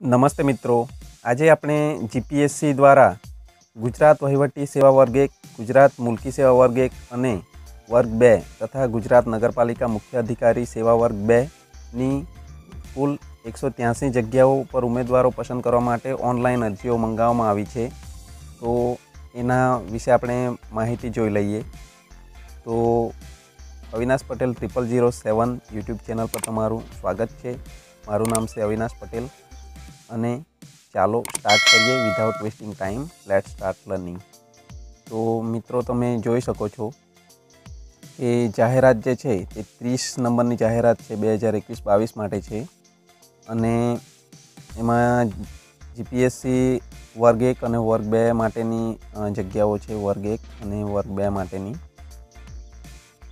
નમસ્તે મિત્રો. આજે આપણે જીપીએસસી દ્વારા ગુજરાત વહીવટી સેવા વર્ગ એક ગુજરાત મુલકી સેવા વર્ગ એક અને વર્ગ બે તથા ગુજરાત નગરપાલિકા મુખ્ય અધિકારી સેવા વર્ગ બેની કુલ એકસો ત્યાંસી જગ્યાઓ પર ઉમેદવારો પસંદ કરવા માટે ઓનલાઈન અરજીઓ મંગાવવામાં આવી છે. તો એના વિશે આપણે માહિતી જોઈ લઈએ. તો Avinash Patel triple zero seven YouTube channel પર તમારું સ્વાગત છે. મારું નામ છે અવિનાશ પટેલ. અને ચાલો સ્ટાર્ટ કરીએ without wasting time let start learning તો મિત્રો, તમે જોઈ શકો છો કે જાહેરાત જે છે તે ત્રીસ નંબરની જાહેરાત છે બે હજાર એકવીસ બાવીસ માટે છે. અને એમાં જીપીએસસી વર્ગ એક અને વર્ગ બે માટેની જગ્યાઓ છે વર્ગ એક અને વર્ગ બે માટેની.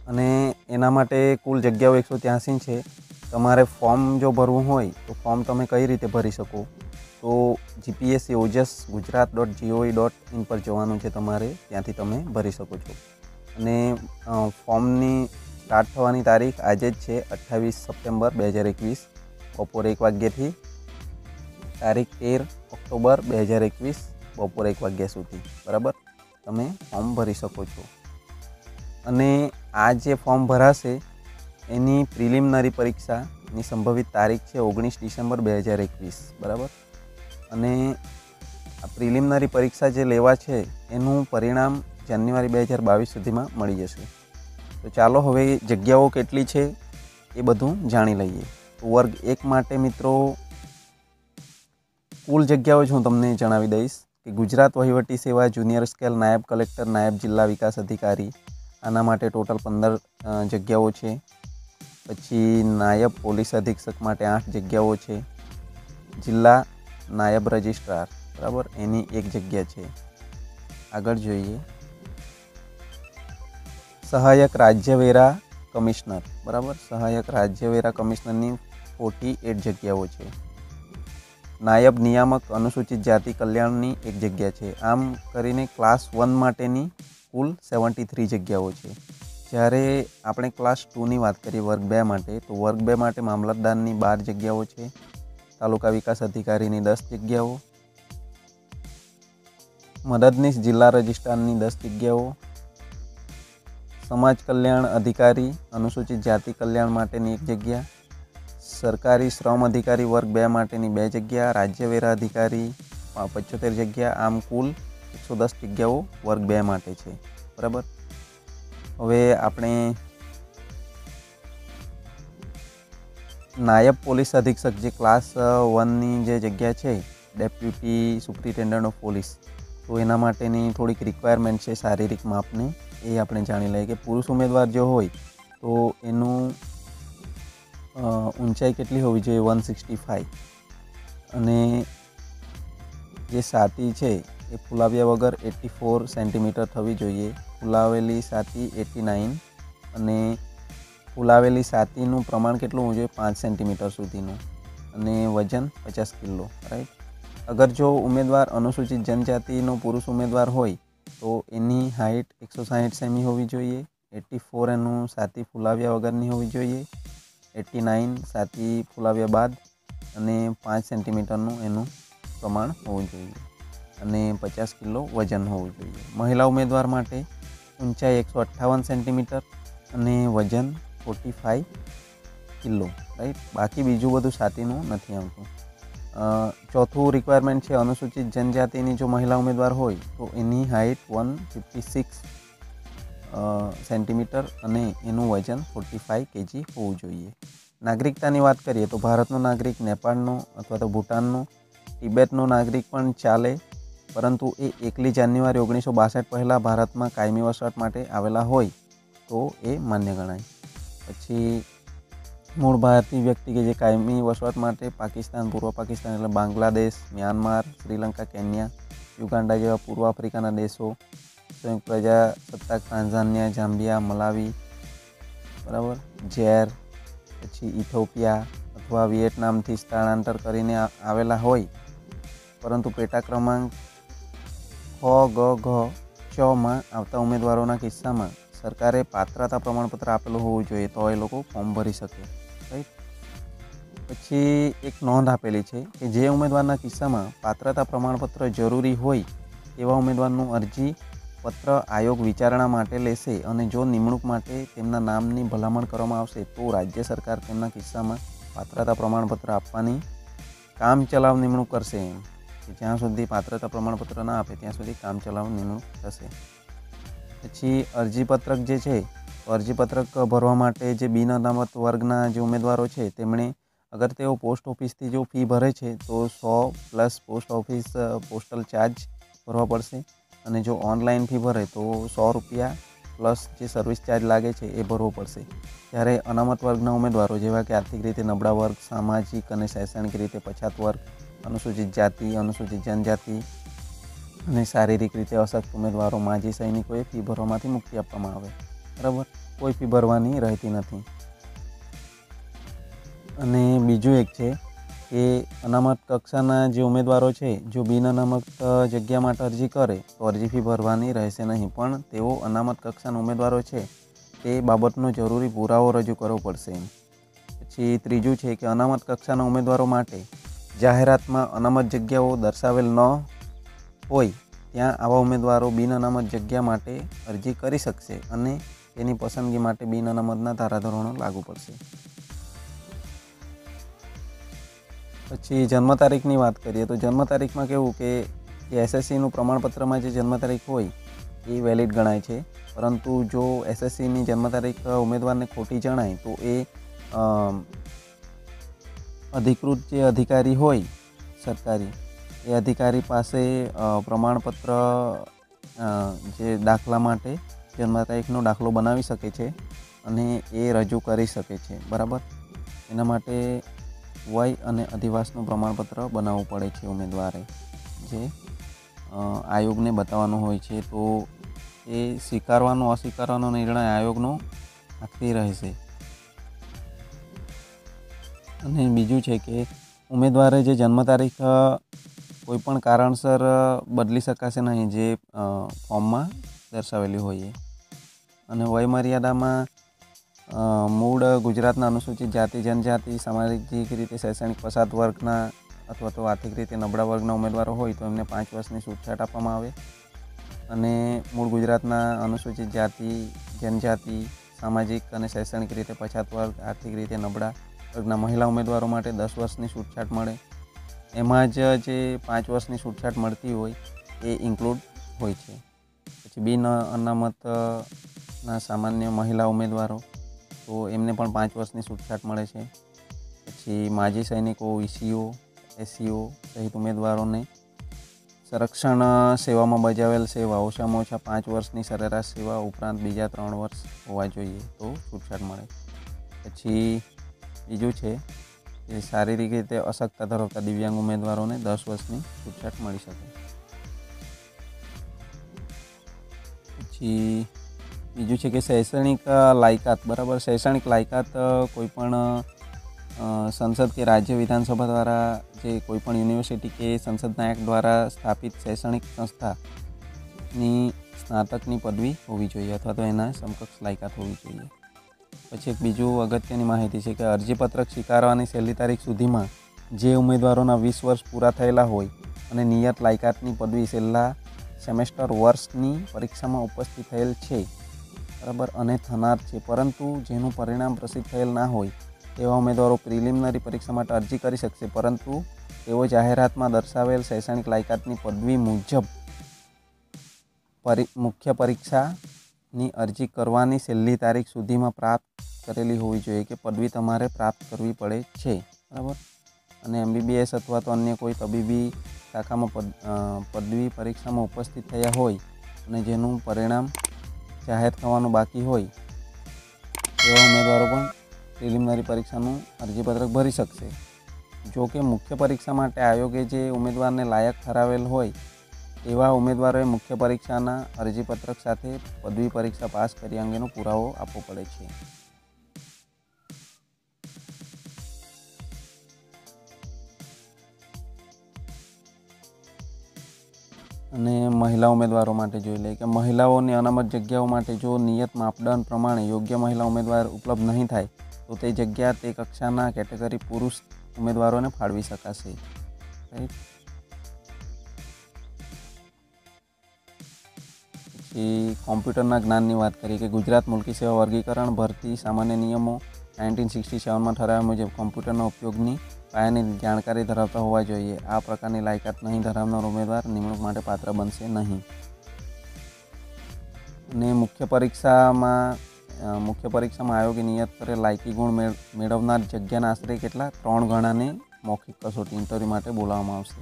અને એના માટે કુલ જગ્યાઓ એકસો ત્યાંસી છે. તમારે ફોર્મ જો ભરવું હોય, તો ફોર્મ તમે કઈ રીતે ભરી શકો? તો GPSC Ojas Gujarat dot GOI dot in પર જવાનું છે તમારે, ત્યાંથી તમે ભરી શકો છો. અને ફોર્મની સ્ટાર્ટ થવાની તારીખ આજે જ છે અઠ્ઠાવીસ સપ્ટેમ્બર બે હજાર એકવીસ, બપોરે એક વાગ્યાથી તારીખ તેર ઓક્ટોબર બે હજાર એકવીસ, બપોરે એક વાગ્યા સુધી. બરાબર? તમે ફોર્મ ભરી શકો છો. અને આ જે ફોર્મ ભરાશે એની પ્રિલિમિનરી પરીક્ષાની સંભવિત તારીખ છે ઓગણીસ ડિસેમ્બર બે હજાર એકવીસ, બરાબર? અને આ પ્રિલિમિનરી પરીક્ષા જે લેવા છે એનું પરિણામ જાન્યુઆરી બે હજાર બાવીસ સુધીમાં મળી જશે. તો ચાલો હવે જગ્યાઓ કેટલી છે એ બધું જાણી લઈએ. તો વર્ગ એક માટે મિત્રો, કુલ જગ્યાઓ જ હું તમને જણાવી દઈશ કે ગુજરાત વહીવટી સેવા જુનિયર સ્કેલ નાયબ કલેક્ટર, નાયબ જિલ્લા વિકાસ અધિકારી, આના માટે ટોટલ પંદર જગ્યાઓ છે. પછી નાયબ પોલીસ અધિક્ષક માટે આઠ જગ્યાઓ છે. જિલ્લા નાયબ રજિસ્ટ્રાર, બરાબર? એની એક જગ્યા છે. આગળ જોઈએ. સહાયક રાજ્યવેરા કમિશનર, બરાબર? સહાયક રાજ્યવેરા કમિશનરની ફોર્ટી એટ જગ્યાઓ છે. નાયબ નિયામક અનુસૂચિત જાતિ કલ્યાણની એક જગ્યા છે. આમ કરીને ક્લાસ વન માટેની કુલ સેવન્ટી થ્રી જગ્યાઓ છે. જ્યારે આપણે ક્લાસ ટુની વાત કરીએ વર્ગ બે માટે, તો વર્ગ બે માટે મામલતદારની બાર જગ્યાઓ છે. તાલુકા વિકાસ અધિકારીની દસ જગ્યાઓ, મદદનીશ જિલ્લા રજિસ્ટ્રારની દસ જગ્યાઓ, સમાજ કલ્યાણ અધિકારી, અનુસૂચિત જાતિ કલ્યાણ માટેની એક જગ્યા, સરકારી શ્રમ અધિકારી વર્ગ બે માટેની બે જગ્યા રાજ્યવેરા અધિકારી પંચોતેર જગ્યા, આમ કુલ એકસો દસ જગ્યાઓ વર્ગ બે માટે છે. બરાબર? હવે આપણે નાયબ પોલીસ અધિક્ષક જે ક્લાસ વનની જે જગ્યા છે ડેપ્યુટી સુપ્રિન્ટેન્ડન્ટ ઓફ પોલીસ તો એના માટેની થોડીક રિક્વાયરમેન્ટ છે શારીરિક માપની, એ આપણે જાણી લઈએ કે પુરુષ ઉમેદવાર જો હોય, તો એનું ઊંચાઈ કેટલી હોવી જોઈએ? વન સિક્સટી ફાઇવ અને જે સાતી છે એ ફૂલાવ્યા વગર એટી ફોર સેન્ટીમીટર થવી જોઈએ. ફૂલાવેલી સાતી એટી નાઇન અને ફૂલાવેલી સાતીનું પ્રમાણ કેટલું હોવું જોઈએ? પાંચ સેન્ટીમીટર સુધીનું. અને વજન પચાસ કિલો રાઈટ અગર જો ઉમેદવાર અનુસૂચિત જનજાતિનો પુરુષ ઉમેદવાર હોય, તો એની હાઇટ એકસો સાહીઠ સેમી હોવી જોઈએ. એટી ફોર એનું સાતી ફૂલાવ્યા વગરની હોવી જોઈએ. એટી નાઇન સાતી ફૂલાવ્યા બાદ અને પાંચ સેન્ટીમીટરનું એનું પ્રમાણ હોવું જોઈએ. અને પચાસ કિલો વજન હોવું જોઈએ. મહિલા ઉમેદવાર માટે ઊંચાઈ એકસો અઠ્ઠાવન સેન્ટીમીટર અને વજન ફોર્ટી ફાઇવ કિલો રાઈટ બાકી બીજું બધું સાતીનું નથી આવતું. ચોથું રિક્વાયરમેન્ટ છે અનુસૂચિત જનજાતિની જો મહિલા ઉમેદવાર હોય, તો એની height one fifty six centimetre અને એનું વજન ફોર્ટી ફાઇવ કેજી હોવું જોઈએ. નાગરિકતાની વાત કરીએ તો ભારતનો નાગરિક નેપાળનો અથવા તો ભૂટાનનો, તિબેટનો નાગરિક પણ ચાલે પરંતુ એ એકલી જાન્યુઆરી ઓગણીસો બાસઠ પહેલાં ભારતમાં કાયમી વસવાટ માટે આવેલા હોય તો એ માન્ય ગણાય. પછી મૂળ ભારતીય વ્યક્તિ કે જે કાયમી વસવાટ માટે પાકિસ્તાન, પૂર્વ પાકિસ્તાન એટલે Bangladesh, Myanmar, Sri Lanka, Kenya, Uganda જેવા પૂર્વ આફ્રિકાના દેશો, સંયુક્ત પ્રજાસત્તાક, તાંઝાનિયા જામ્બિયા મલાવી, બરાબર, ઝેર, પછી ઇથોપિયા અથવા વિયેટનામથી સ્થળાંતર કરીને આવેલા હોય. પરંતુ પેટા ક્રમાંક ખ ગ, ઘ ચમાં આવતા ઉમેદવારોના કિસ્સામાં સરકારે પાત્રતા પ્રમાણપત્ર આપેલું હોવું જોઈએ તો એ લોકો ફોર્મ ભરી શકે રાઈટ પછી એક નોંધ આપેલી છે કે જે ઉમેદવારના કિસ્સામાં પાત્રતા પ્રમાણપત્ર જરૂરી હોય તેવા ઉમેદવારનું અરજી પત્ર આયોગ વિચારણા માટે લેશે અને જો નિમણૂક માટે તેમના નામની ભલામણ કરવામાં આવશે તો રાજ્ય સરકાર તેમના કિસ્સામાં પાત્રતા પ્રમાણપત્ર આપવાની કામ ચલાવ નિમણૂક કરશે કે જ્યાં સુધી પાત્રતા પ્રમાણપત્ર ના આપે, ત્યાં સુધી કામ ચલાવ નિમણૂક થશે. પછી અરજીપત્રક જે છે અરજીપત્રક ભરવા માટે જે બિન અનામત વર્ગના જે ઉમેદવારો છે, તેમણે અગર તેઓ પોસ્ટ ઓફિસથી જો ફી ભરે છે, તો સો plus post office postal charge ભરવા પડશે. અને જો ઓનલાઈન ફી ભરે, તો સો રૂપિયા પ્લસ જે સર્વિસ ચાર્જ લાગે છે, એ ભરવો પડશે. જ્યારે અનામત વર્ગના ઉમેદવારો જેવા કે આર્થિક રીતે નબળા વર્ગ, સામાજિક અને શૈક્ષણિક રીતે પછાત વર્ગ અનુસૂચિત જાતિ, અનુસૂચિત જનજાતિ અને શારીરિક રીતે અશક્ત ઉમેદવારો માજી સૈનિકોએ ફી ભરવામાંથી મુક્તિ આપવામાં આવે. બરાબર? કોઈ ફી ભરવાની રહેતી નથી. અને બીજું એક છે કે અનામત કક્ષાના જે ઉમેદવારો છે, જો બિન અનામત જગ્યા માટે અરજી કરે, તો અરજી ફી ભરવાની રહેશે નહીં. પણ તેઓ અનામત કક્ષાના ઉમેદવારો છે, તે બાબતનો જરૂરી પુરાવો રજૂ કરવો પડશે પછી ત્રીજું છે કે અનામત કક્ષાના ઉમેદવારો માટે જાહેરાતમાં અનામત જગ્યાઓ દર્શાવેલ ન હોય ત્યાં આવા ઉમેદવારો બિન અનામત જગ્યા માટે અરજી કરી શકશે અને તેની પસંદગી માટે બિન અનામતના ધારાધોરણો લાગુ પડશે. પછી જન્મ તારીખની વાત કરીએ તો જન્મ તારીખમાં કેવું કે જે એસએસસીનું પ્રમાણપત્રમાં જે જન્મ તારીખ હોય એ વેલિડ ગણાય છે. પરંતુ જો એસએસસીની જન્મ તારીખ ઉમેદવારને ખોટી જણાય તો એ અધિકૃત જે અધિકારી હોય, સરકારી, એ અધિકારી પાસે પ્રમાણપત્ર જે દાખલા માટે જન્મ તારીખનો દાખલો બનાવી શકે છે અને એ રજૂ કરી શકે છે. બરાબર? એના માટે વય અને અધિવાસનું પ્રમાણપત્ર બનાવવું પડે છે ઉમેદવારે. જે આયોગને બતાવવાનું હોય છે તો એ સ્વીકારવાનો, અસ્વીકારવાનો નિર્ણય આયોગનો આખરી રહેશે. અને બીજું છે કે ઉમેદવારે જે જન્મ તારીખ કોઈ પણ કારણસર બદલી શકાશે નહીં જે ફોર્મમાં દર્શાવેલી હોય અને વયમર્યાદામાં મૂળ ગુજરાતના અનુસૂચિત જાતિ, જનજાતિ, સામાજિક રીતે શૈક્ષણિક પછાત વર્ગના અથવા તો આર્થિક રીતે નબળા વર્ગના ઉમેદવારો હોય તો એમને પાંચ વર્ષની છૂટછાટ આપવામાં આવે. અને મૂળ ગુજરાતના અનુસૂચિત જાતિ, જનજાતિ, સામાજિક અને શૈક્ષણિક રીતે પછાત વર્ગ, આર્થિક રીતે નબળા વર્ગના મહિલા ઉમેદવારો માટે દસ વર્ષની છૂટછાટ મળે. એમાં જ જે પાંચ વર્ષની છૂટછાટ મળતી હોય એ ઇન્ક્લુડ હોય છે. પછી બિન અનામતના સામાન્ય મહિલા ઉમેદવારો, તો એમને પણ પાંચ વર્ષની છૂટછાટ મળે છે. પછી માજી સૈનિકો, ઈસીઓ, એસસીઓ સહિત ઉમેદવારોને સંરક્ષણ સેવામાં બજાવેલ સેવા, ઓછામાં ઓછા પાંચ વર્ષની સરેરાશ સેવા ઉપરાંત બીજા ત્રણ વર્ષ હોવા જોઈએ તો છૂટછાટ મળે. પછી બીજું છે કે શારીરિક રીતે અશક્તા ધરાવતા દિવ્યાંગ ઉમેદવારોને દસ વર્ષની છૂટછાટ મળી શકે. પછી બીજું છે કે શૈક્ષણિક લાયકાત. બરાબર, શૈક્ષણિક લાયકાત કોઈપણ સંસદ કે રાજ્ય વિધાનસભા દ્વારા જે કોઈપણ યુનિવર્સિટી કે સંસદના એક્ટ દ્વારા સ્થાપિત શૈક્ષણિક સંસ્થાની સ્નાતકની પદવી હોવી જોઈએ અથવા તો એના સમકક્ષ લાયકાત હોવી જોઈએ. પછી એક બીજું અગત્યની માહિતી છે કે અરજીપત્રક સ્વીકારવાની છેલ્લી તારીખ સુધીમાં જે ઉમેદવારોના વીસ વર્ષ પૂરા થયેલા હોય અને નિયત લાયકાતની પદવી છેલ્લા સેમેસ્ટર વર્ષની પરીક્ષામાં ઉપસ્થિત થયેલ છે, બરાબર, અને થનાર છે. પરંતુ જેનું પરિણામ પ્રસિદ્ધ થયેલ ના હોય તેવા ઉમેદવારો પ્રિલિમિનરી પરીક્ષા માટે અરજી કરી શકશે, પરંતુ તેઓ જાહેરાતમાં દર્શાવેલ શૈક્ષણિક લાયકાતની પદવી મુજબ પરી, મુખ્ય પરીક્ષાની અરજી કરવાની છેલ્લી તારીખ સુધીમાં પ્રાપ્ત કરેલી હોવી જોઈએ કે પદવી તમારે પ્રાપ્ત કરવી પડે છે. બરાબર? અને એમબીબીએસ અથવા તો અન્ય કોઈ તબીબી શાખામાં પદ પદવી પરીક્ષામાં ઉપસ્થિત થયા હોય અને જેનું પરિણામ જાહેર થવાનું બાકી હોય, તેવા ઉમેદવારો પણ પ્રિલિમિનરી પરીક્ષાનું અરજીપત્રક ભરી શકશે. જો કે મુખ્ય પરીક્ષા માટે આયોગે જે ઉમેદવારને લાયક ઠરાવેલ હોય તેવા ઉમેદવારોએ મુખ્ય પરીક્ષાના અરજીપત્રક સાથે પદવી પરીક્ષા પાસ કરી અંગેનો પુરાવો આપવો પડે છે. અને મહિલા ઉમેદવારો માટે જોઈ લઈએ કે મહિલાઓની અનામત જગ્યાઓ માટે જો નિયત માપદંડ પ્રમાણે યોગ્ય મહિલા ઉમેદવાર ઉપલબ્ધ નહીં થાય, તો તે જગ્યા તે કક્ષાના કેટેગરી પુરુષ ઉમેદવારોને ફાળવી શકાશે. રાઈટ? પછી કોમ્પ્યુટરના જ્ઞાનની વાત કરીએ કે ગુજરાત મુલકી સેવા વર્ગીકરણ ભરતી સામાન્ય નિયમો નાઇન્ટીન સિક્સટી સેવનમાં ઠરાવ્યા મુજબ કોમ્પ્યુટરના ઉપયોગની પાયાની જાણકારી ધરાવતા હોવા જોઈએ. આ પ્રકારની લાયકાત નહીં ધરાવનાર ઉમેદવાર નિમણૂક માટે પાત્ર બનશે નહીં. અને મુખ્ય પરીક્ષામાં મુખ્ય પરીક્ષામાં આયોગે નિયત કરેલ લાયકી ગુણ મેળવનાર જગ્યાના આશરે કેટલા? ત્રણ ગણાને મૌખિક કસોટી ઇન્ટરવ્યૂ માટે બોલાવવામાં આવશે.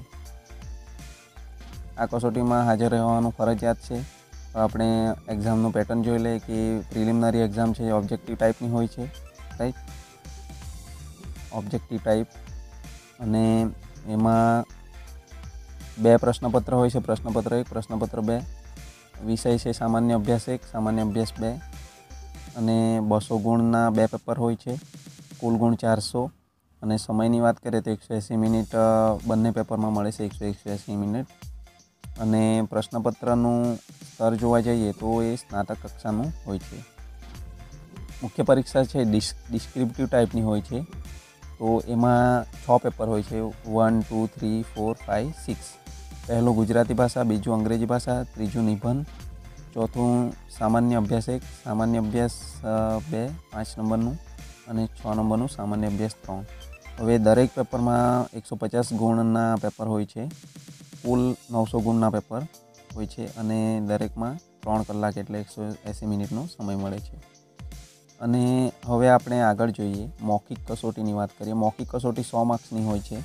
આ કસોટીમાં હાજર રહેવાનું ફરજિયાત છે. આપણે એક્ઝામનું પેટર્ન જોઈ લઈએ કે પ્રિલિમિનરી એક્ઝામ છે એ ઓબ્જેક્ટિવ ટાઈપની હોય છે રાઈટ ઓબ્જેક્ટિવ ટાઈપ અને એમાં બે પ્રશ્નપત્ર હોય છે, પ્રશ્નપત્ર એક, પ્રશ્નપત્ર બે. વિષય છે સામાન્ય અભ્યાસ એક, સામાન્ય અભ્યાસ બે. અને બસો ગુણના બે પેપર હોય છે, કુલ ગુણ ચારસો. અને સમયની વાત કરીએ તો એકસો એંસી મિનિટ બંને પેપરમાં મળે છે એકસો એકસો એંસી મિનિટ. અને પ્રશ્નપત્રનું સ્તર જોવા જઈએ તો એ સ્નાતક કક્ષાનું હોય છે. મુખ્ય પરીક્ષા છે ડિસ, ડિસ્ક્રિપ્ટિવ ટાઈપની હોય છે. તો એમાં છ પેપર હોય છે. One, two, three, four five six. પહેલું ગુજરાતી ભાષા, બીજું અંગ્રેજી ભાષા, ત્રીજું નિબંધ, ચોથું સામાન્ય અભ્યાસ એક સામાન્ય અભ્યાસ બે, પાંચ નંબરનું અને છ નંબરનું સામાન્ય અભ્યાસ ત્રણ. હવે દરેક પેપરમાં એકસો પચાસ ગુણના પેપર હોય છે. કુલ નવસો ગુણના પેપર. હોય છે અને દરેકમાં ત્રણ કલાક એટલે એકસો એંસી મિનિટનો સમય મળે છે. અને હવે આપણે આગળ જોઈએ મૌખિક કસોટીની વાત કરીએ. મૌખિક કસોટી સો માર્ક્સની હોય છે.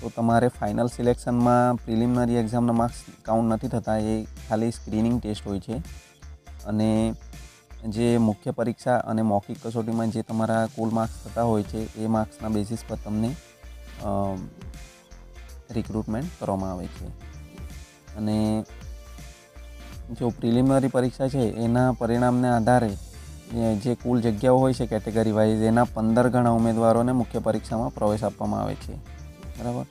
તો તમારે ફાઇનલ સિલેક્શનમાં પ્રિલિમિનરી એક્ઝામના માર્ક્સ કાઉન્ટ નથી થતા. એ ખાલી સ્ક્રીનિંગ ટેસ્ટ હોય છે. અને જે મુખ્ય પરીક્ષા અને મૌખિક કસોટીમાં જે તમારા કુલ માર્ક્સ થતા હોય છે, એ માર્ક્સના બેસિસ પર તમને રિક્રુટમેન્ટ કરવામાં આવે છે. અને જો પ્રિલિમિનરી પરીક્ષા છે, એના પરિણામને આધારે જે કુલ જગ્યાઓ હોય છે કેટેગરી વાઇઝ, એના પંદર ગણા ઉમેદવારોને મુખ્ય પરીક્ષામાં પ્રવેશ આપવામાં આવે છે. બરાબર?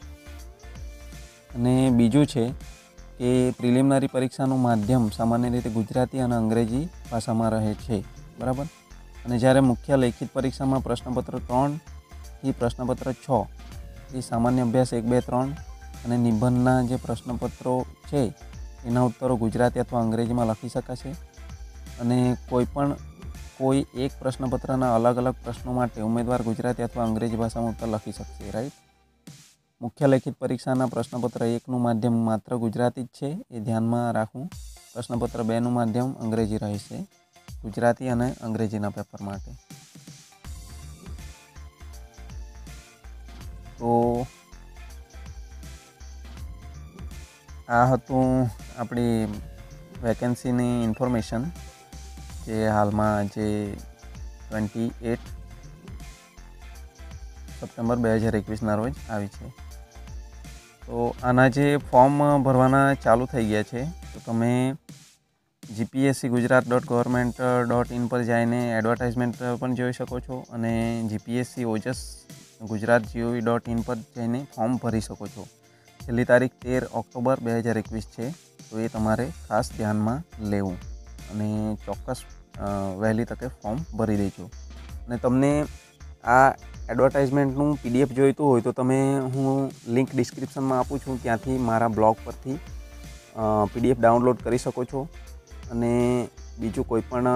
અને બીજું છે કે પ્રિલિમિનરી પરીક્ષાનું માધ્યમ સામાન્ય રીતે ગુજરાતી અને અંગ્રેજી ભાષામાં રહે છે. બરાબર? અને જ્યારે મુખ્ય લેખિત પરીક્ષામાં પ્રશ્નપત્ર ત્રણથી પ્રશ્નપત્ર છ, એ સામાન્ય અભ્યાસ એક બે ત્રણ અને નિબંધના જે પ્રશ્નપત્રો છે એના ઉત્તરો ગુજરાતી અથવા અંગ્રેજીમાં લખી શકાશે. અને કોઈ પણ, કોઈ એક પ્રશ્નપત્રના અલગ અલગ પ્રશ્નો માટે ઉમેદવાર ગુજરાતી અથવા અંગ્રેજી ભાષામાં ઉત્તર લખી શકશે રાઈટ મુખ્ય લેખિત પરીક્ષાના પ્રશ્નપત્ર એકનું માધ્યમ માત્ર ગુજરાતી જ છે, એ ધ્યાનમાં રાખવું. પ્રશ્નપત્ર બેનું માધ્યમ અંગ્રેજી રહેશે, ગુજરાતી અને અંગ્રેજીના પેપર માટે. તો આ હતું આપણી વેકેન્સીની ઇન્ફોર્મેશન જે હાલમાં જે ટ્વેન્ટી એટ સપ્ટેમ્બર બે હજાર એકવીસના રોજ આવી છે. તો આના જે ફોર્મ ભરવાના ચાલુ થઈ ગયા છે, તો તમે GPSC Gujarat dot government dot in પર જઈને એડવર્ટાઇઝમેન્ટ પણ જોઈ શકો છો અને GPSC Ojas Gujarat GOV dot in પર જઈને ફોર્મ ભરી શકો છો. છેલ્લી તારીખ તેર ઓક્ટોબર બે હજાર એકવીસ છે. તો એ તમારે ખાસ ધ્યાનમાં લેવું અને ચોક્કસ વહેલી તકે ફોર્મ ભરી દેજો. અને તમને આ એડવર્ટાઇઝમેન્ટનું પીડીએફ જોઈતું હોય તો તમે, હું લિંક ડિસ્ક્રિપ્શનમાં આપું છું, ત્યાંથી મારા બ્લોગ પરથી પીડીએફ ડાઉનલોડ કરી શકો છો. અને બીજું કોઈ પણ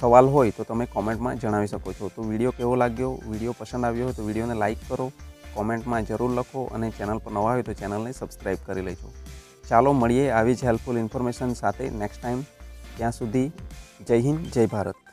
સવાલ હોય તો તમે કોમેન્ટમાં જણાવી શકો છો. તો વીડિયો કેવો લાગ્યો? વીડિયો પસંદ આવ્યો હોય તો વિડીયોને લાઇક કરો, કોમેન્ટમાં જરૂર લખો અને ચેનલ પર નવા હોય તો ચેનલને સબસ્ક્રાઈબ કરી લેજો. ચાલો મળીએ આવી જ હેલ્પફુલ ઇન્ફોર્મેશન સાથે નેક્સ્ટ ટાઈમ ત્યાં સુધી જય હિન્દ, જય ભારત.